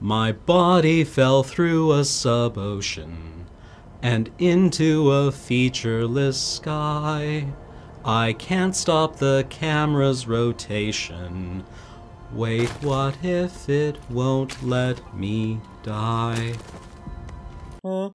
My body fell through a sub-ocean and into a featureless sky. I can't stop the camera's rotation. Wait, what if it won't let me die? Huh?